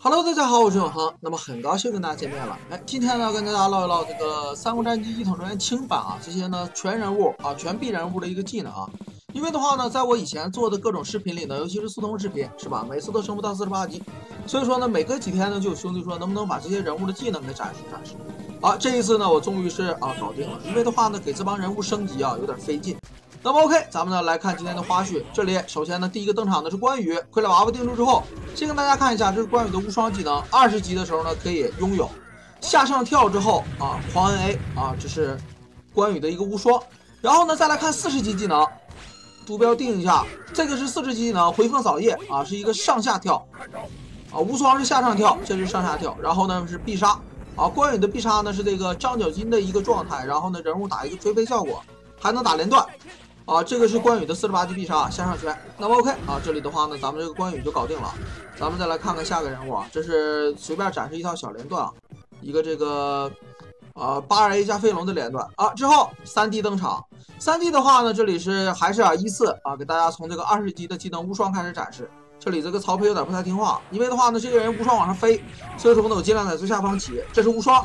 Hello，大家好，我是永恒。那么很高兴跟大家见面了。哎，今天呢跟大家唠一唠这个《三国战记一统中原轻版》啊，这些呢全人物啊、全 B 人物的一个技能啊。因为的话呢，在我以前做的各种视频里呢，尤其是速通视频，是吧？每次都升不到四十八级，所以说呢，每隔几天呢，就有兄弟说能不能把这些人物的技能给展示展示。啊，这一次呢，我终于是啊搞定了。因为的话呢，给这帮人物升级啊有点费劲。那么 OK，咱们呢来看今天的花絮。这里首先呢，第一个登场的是关羽，傀儡娃娃定住之后，先跟大家看一下，这是关羽的无双技能，二十级的时候呢可以拥有。下上跳之后啊，狂摁 A 啊，这是关羽的一个无双。然后呢，再来看四十级技能，图标定一下，这个是四十级技能，回风扫叶啊，是一个上下跳啊，无双是下上跳，这是上下跳。然后呢是必杀啊，关羽的必杀呢是这个张角金的一个状态，然后呢人物打一个锤飞效果，还能打连段。啊，这个是关羽的四十八级必杀下上拳。那么 OK 啊，这里的话呢，咱们这个关羽就搞定了。咱们再来看看下个人物啊，这是随便展示一套小连段啊，一个这个啊八二 A 加飞龙的连段啊。之后三 D 登场，三 D 的话呢，这里是还是啊依次啊给大家从这个二十级的技能无双开始展示。这里这个曹丕有点不太听话，因为的话呢，这个人无双往上飞，所以说呢我尽量在最下方起。这是无双。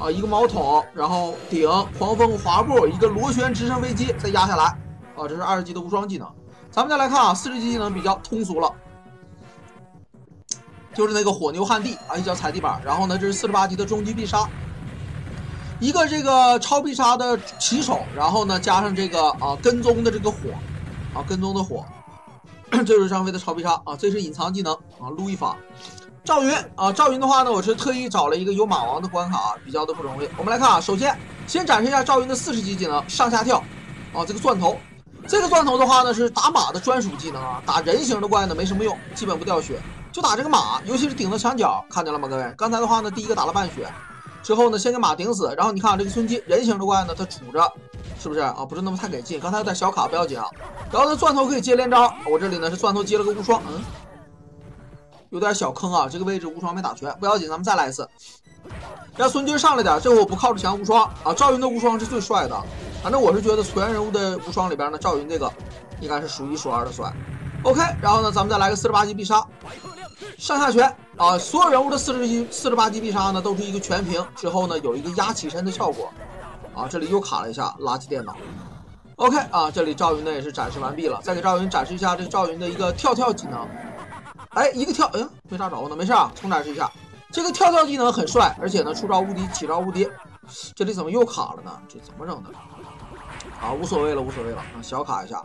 啊，一个毛筒，然后顶狂风滑步，一个螺旋直升飞机再压下来。啊，这是二十级的无双技能。咱们再来看啊，四十级技能比较通俗了，就是那个火牛旱地啊，一脚踩地板。然后呢，这是四十八级的终极必杀，一个这个超必杀的起手，然后呢加上这个啊跟踪的这个火，啊跟踪的火，这就是张飞的超必杀啊，这是隐藏技能啊，撸一发。赵云啊，赵云的话呢，我是特意找了一个有马王的关卡啊，比较的不容易。我们来看啊，首先先展示一下赵云的四十级技能上下跳啊，这个钻头，这个钻头的话呢是打马的专属技能啊，打人形的怪呢没什么用，基本不掉血，就打这个马，尤其是顶到墙角，看见了吗，各位？刚才的话呢，第一个打了半血，之后呢先给马顶死，然后你看这个孙基人形的怪呢，他杵着，是不是啊？不是那么太给劲，刚才有点小卡不要紧啊。然后呢钻头可以接连招，我这里呢是钻头接了个无双，嗯。有点小坑啊，这个位置无双没打全，不要紧，咱们再来一次。让孙军上来点，这回我不靠着墙无双啊。赵云的无双是最帅的，反正我是觉得全人物的无双里边呢，赵云这个应该是数一数二的帅。OK，然后呢，咱们再来个四十八级必杀，上下拳啊，所有人物的四十级、四十八级必杀呢，都是一个全屏之后呢，有一个压起身的效果啊。这里又卡了一下，垃圾电脑。OK 啊，这里赵云呢也是展示完毕了，再给赵云展示一下这赵云的一个跳跳技能。哎，一个跳，哎，没炸着呢，没事啊，重展示一下，这个跳跳技能很帅，而且呢，出招无敌，起招无敌。这里怎么又卡了呢？这怎么整的？啊，无所谓了，无所谓了，啊，小卡一下。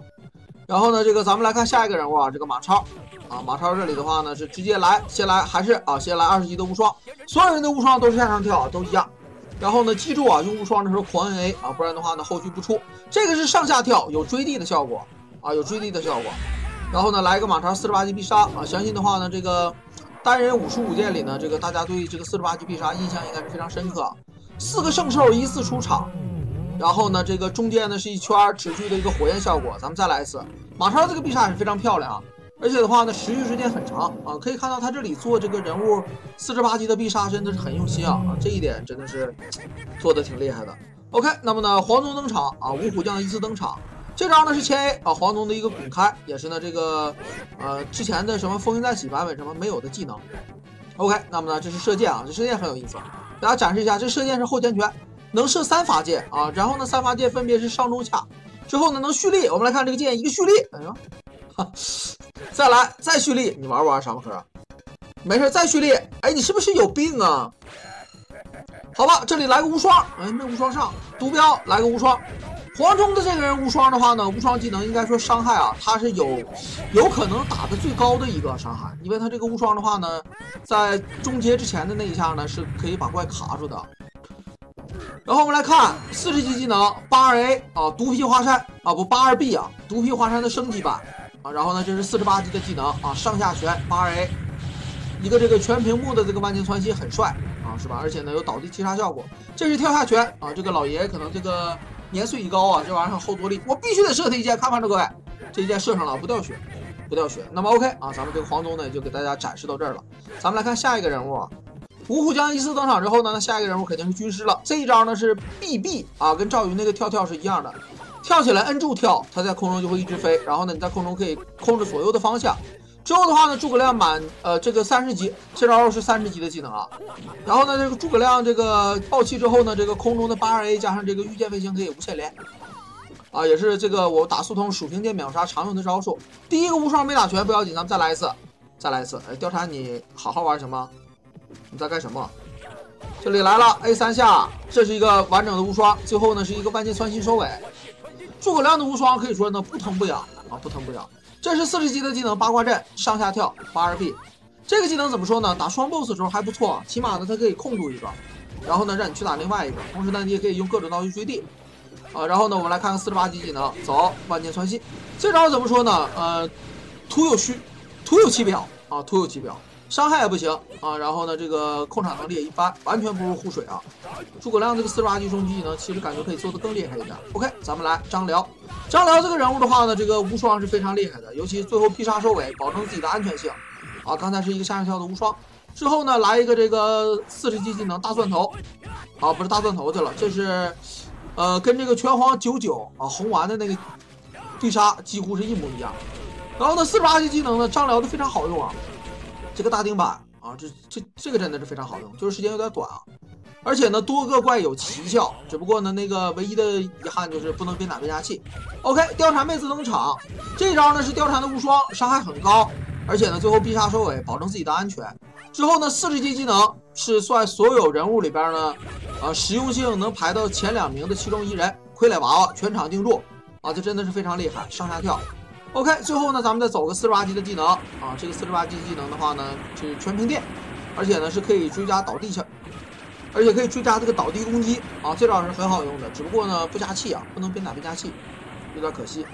然后呢，这个咱们来看下一个人物啊，这个马超啊，马超这里的话呢是直接来，先来还是啊，先来二十级的无双，所有人的无双都是向上跳，都一样。然后呢，记住啊，用无双的时候狂摁 A 啊，不然的话呢后续不出。这个是上下跳，有追地的效果啊，有追地的效果。然后呢，来一个马超四十八级必杀啊！相信的话呢，这个单人五十五件里呢，这个大家对这个四十八级必杀印象应该是非常深刻。四个圣兽依次出场，然后呢，这个中间呢是一圈持续的一个火焰效果。咱们再来一次，马超这个必杀也是非常漂亮啊，而且的话呢，持续时间很长啊。可以看到他这里做这个人物四十八级的必杀真的是很用心啊啊，这一点真的是做的挺厉害的。OK，那么呢，黄忠登场啊，五虎将依次登场。这招呢是千 A 啊，黄忠的一个滚开，也是呢这个呃之前的什么风云再起版本什么没有的技能。OK，那么呢这是射箭啊，这射箭很有意思，给大家展示一下，这射箭是后前拳，能射三发箭啊，然后呢三发箭分别是上中下，之后呢能蓄力，我们来看这个箭一个蓄力，哎呦，哈，再来再蓄力，你玩不玩沙漠克？没事再蓄力，哎你是不是有病啊？好吧，这里来个无双，哎没无双上，毒镖来个无双。黄忠的这个人无双的话呢，无双技能应该说伤害啊，他是有有可能打的最高的一个伤害，因为他这个无双的话呢，在终结之前的那一下呢，是可以把怪卡住的。然后我们来看四十级技能八二 A 啊，毒皮华山啊，不八二 B 啊，毒皮华山的升级版啊。然后呢，这是四十八级的技能啊，上下拳八二 A，一个这个全屏幕的这个万箭穿心很帅啊，是吧？而且呢有倒地击杀效果。这是跳下拳啊，这个老爷可能这个。年岁已高啊，这玩意儿后坐力，我必须得射他一箭，看看着各位，这一箭射上了，不掉血，不掉血。那么 OK 啊，咱们这个黄忠呢就给大家展示到这儿了。咱们来看下一个人物啊，五虎将依次登场之后呢，那下一个人物肯定是军师了。这一招呢是 BB 啊，跟赵云那个跳跳是一样的，跳起来摁住跳，他在空中就会一直飞，然后呢你在空中可以控制左右的方向。之后的话呢，诸葛亮满呃这个三十级，这招是三十级的技能啊。然后呢，这个诸葛亮这个暴气之后呢，这个空中的八二 A 加上这个御剑飞行可以无限连，啊，也是这个我打速通鼠平剑秒杀常用的招数。第一个无双没打全不要紧，咱们再来一次，再来一次。哎，貂蝉你好好玩什么？你在干什么？这里来了 A 三下，这是一个完整的无双，最后呢是一个万箭穿心收尾。诸葛亮的无双可以说呢不疼不痒啊，不疼不痒。这是四十级的技能八卦阵，上下跳八二 B，这个技能怎么说呢？打双 BOSS 的时候还不错，起码呢它可以控住一个，然后呢让你去打另外一个，同时呢你也可以用各种道具追地，啊，然后呢我们来看看四十八级技能，走万箭穿心，这招怎么说呢？呃，徒有虚，徒有其表啊，徒有其表。伤害也不行啊，然后呢，这个控场能力也一般，完全不如护水啊。诸葛亮这个四十八级终极技能，其实感觉可以做得更厉害一点。OK，咱们来张辽。张辽这个人物的话呢，这个无双是非常厉害的，尤其最后必杀收尾，保证自己的安全性啊。刚才是一个下下跳的无双，之后呢来一个这个四十级技能大钻头，啊不是大钻头去了，这是呃跟这个拳皇九九啊红丸的那个必杀几乎是一模一样。然后呢四十八级技能呢，张辽的非常好用啊。这个大钉板啊，这这这个真的是非常好用，就是时间有点短啊，而且呢多个怪有奇效，只不过呢那个唯一的遗憾就是不能边打边加气。OK，貂蝉妹子登场，这招呢是貂蝉的无双，伤害很高，而且呢最后必杀收尾，保证自己的安全。之后呢四十级技能是算所有人物里边呢，啊实用性能排到前两名的其中一人，傀儡娃娃全场定住啊，这真的是非常厉害，上下跳。OK，最后呢，咱们再走个四十八级的技能啊！这个四十八级技能的话呢，是全屏电，而且呢是可以追加倒地枪，而且可以追加这个倒地攻击啊！这招是很好用的，只不过呢不加气啊，不能边打边加气，有点可惜。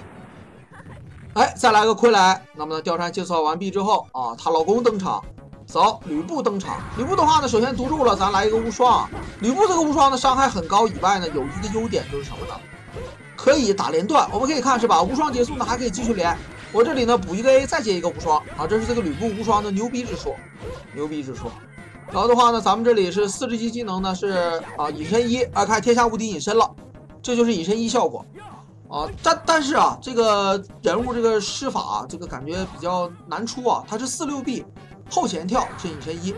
哎，再来个傀儡，那么呢，貂蝉介绍完毕之后啊，她老公登场，走，吕布登场。吕布的话呢，首先毒住了，咱来一个无双。吕布这个无双的伤害很高以外呢，有一个优点就是什么呢？可以打连段，我们可以看是吧？无双结束呢，还可以继续连。我这里呢补一个 A，再接一个无双啊，这是这个吕布无双的牛逼之处，牛逼之处。然后的话呢，咱们这里是四十级技能呢是啊隐身一啊，看天下无敌隐身了，这就是隐身一效果啊。但但是啊，这个人物这个施法这个感觉比较难出啊，他是四六 B 后前跳是隐身一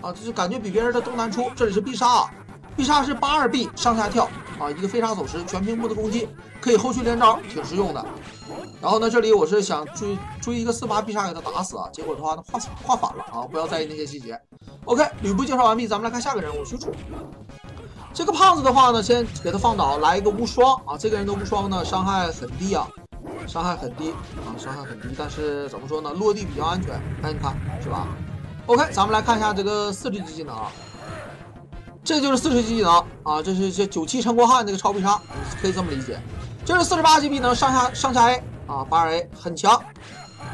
啊，就是感觉比别人的都难出。这里是必杀啊。必杀是八二 B 上下跳啊，一个飞沙走石，全屏幕的攻击，可以后续连招，挺实用的。然后呢，这里我是想追追一个四八必杀给他打死啊，结果的话呢画画反了啊，不要在意那些细节。OK，吕布介绍完毕，咱们来看下个人物许褚。这个胖子的话呢，先给他放倒，来一个无双啊，这个人的无双呢伤害很低啊，伤害很低啊，伤害很低，但是怎么说呢，落地比较安全，哎你看是吧？OK，咱们来看一下这个四级技能啊。这就是四十级技能啊，这是这九七陈国汉那个超必杀，可以这么理解。这是四十八级技能上下上下 A 啊，八二 A 很强，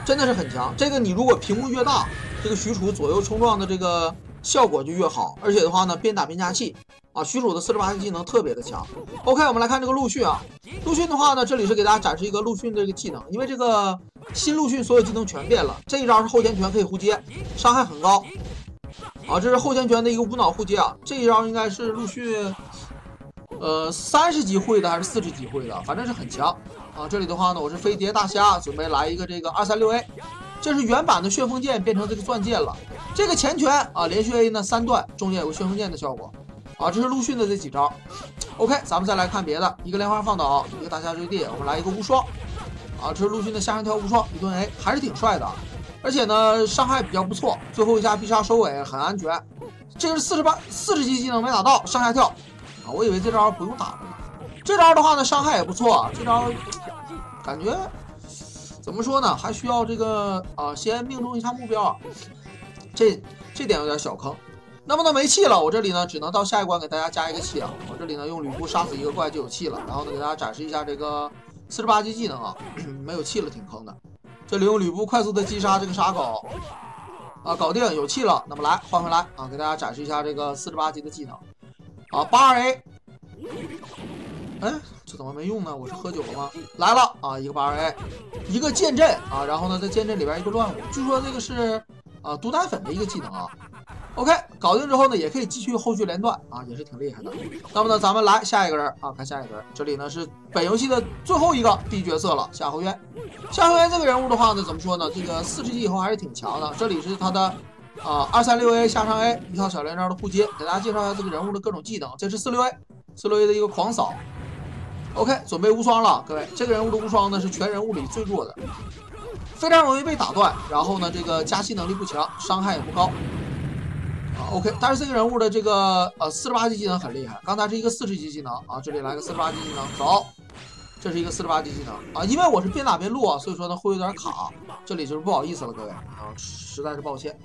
真的是很强。这个你如果屏幕越大，这个许褚左右冲撞的这个效果就越好，而且的话呢，边打边加气啊。许褚的四十八级技能特别的强。OK，我们来看这个陆逊啊，陆逊的话呢，这里是给大家展示一个陆逊的这个技能，因为这个新陆逊所有技能全变了，这一招是后前拳可以互接，伤害很高。啊，这是后前拳的一个无脑护接啊！这一招应该是陆逊，呃，三十级会的还是四十级会的？反正是很强啊！这里的话呢，我是飞碟大虾，准备来一个这个二三六 A，这是原版的旋风剑变成这个钻剑了。这个前拳啊，连续 A 呢三段，中间有个旋风剑的效果啊！这是陆逊的这几招。OK，咱们再来看别的，一个莲花放倒，一个大虾坠地，我们来一个无双啊！这是陆逊的下山跳无双，一顿 A 还是挺帅的。而且呢，伤害比较不错，最后一下必杀收尾很安全。这个是四十八四十级技能没打到，上下跳啊！我以为这招不用打了呢。这招的话呢，伤害也不错。这招感觉怎么说呢？还需要这个啊，先命中一下目标。啊这这点有点小坑。那么呢，没气了，我这里呢只能到下一关给大家加一个气啊。我这里呢用吕布杀死一个怪就有气了，然后呢给大家展示一下这个四十八级技能啊，没有气了挺坑的。这里用吕布快速的击杀这个沙狗，啊，搞定有气了。那么来换回来啊，给大家展示一下这个四十八级的技能。啊，八二 A，哎，这怎么没用呢？我是喝酒了吗？来了啊，一个八二 A，一个剑阵啊，然后呢，在剑阵里边一个乱舞。据说这个是啊毒奶粉的一个技能啊。OK，搞定之后呢，也可以继续后续连段啊，也是挺厉害的。那么呢，咱们来下一个人啊，看下一个人，这里呢是本游戏的最后一个 B 角色了，夏侯渊。夏侯渊这个人物的话呢，怎么说呢？这个四十级以后还是挺强的。这里是他的啊二三六 A 下上 A 一套小连招的互接，给大家介绍一下这个人物的各种技能。这是四六 A，四六 A 的一个狂扫。OK，准备无双了，各位，这个人物的无双呢是全人物里最弱的，非常容易被打断，然后呢这个加气能力不强，伤害也不高。啊，OK，但是这个人物的这个呃四十八级技能很厉害，刚才是一个四十级技能啊，这里来个四十八级技能，走，这是一个四十八级技能啊，因为我是边打边录啊，所以说呢会有点卡，这里就是不好意思了，各位啊，实在是抱歉。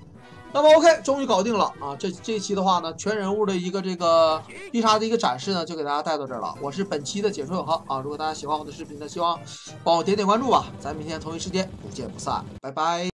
那么 OK，终于搞定了啊，这这一期的话呢，全人物的一个这个必杀的一个展示呢，就给大家带到这儿了。我是本期的解说永浩啊，如果大家喜欢我的视频呢，希望帮我点点关注吧，咱明天同一时间不见不散，拜拜。